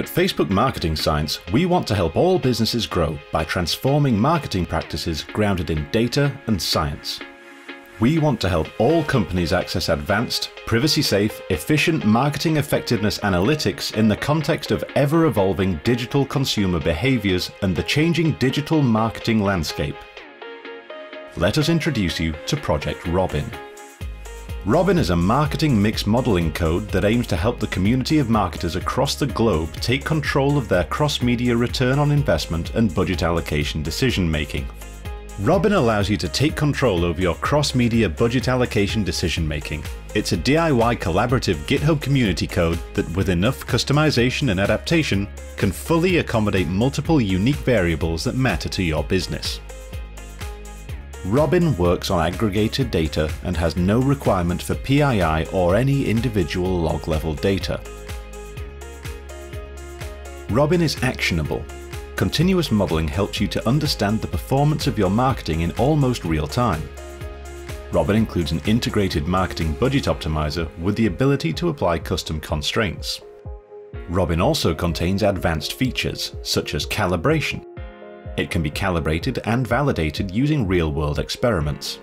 At Facebook Marketing Science, we want to help all businesses grow by transforming marketing practices grounded in data and science. We want to help all companies access advanced, privacy safe, efficient marketing effectiveness analytics in the context of ever evolving digital consumer behaviors and the changing digital marketing landscape. Let us introduce you to Project Robyn. Robyn is a marketing mix modeling code that aims to help the community of marketers across the globe take control of their cross-media return on investment and budget allocation decision making. Robyn allows you to take control over your cross-media budget allocation decision making. It's a DIY collaborative GitHub community code that with enough customization and adaptation can fully accommodate multiple unique variables that matter to your business. Robyn works on aggregated data and has no requirement for PII or any individual log level data. Robyn is actionable. Continuous modeling helps you to understand the performance of your marketing in almost real time. Robyn includes an integrated marketing budget optimizer with the ability to apply custom constraints. Robyn also contains advanced features, such as calibration, it can be calibrated and validated using real-world experiments.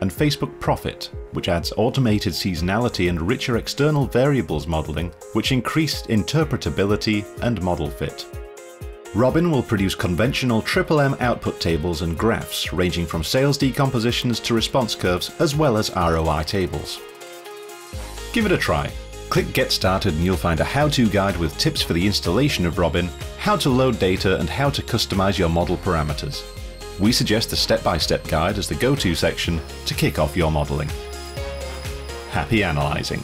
And Facebook Prophet, which adds automated seasonality and richer external variables modeling, which increase interpretability and model fit. Robyn will produce conventional Triple M output tables and graphs ranging from sales decompositions to response curves as well as ROI tables. Give it a try Click Get Started and you'll find a how-to guide with tips for the installation of Robyn, how to load data and how to customize your model parameters. We suggest the step-by-step -step guide as the go-to section to kick off your modeling. Happy analyzing!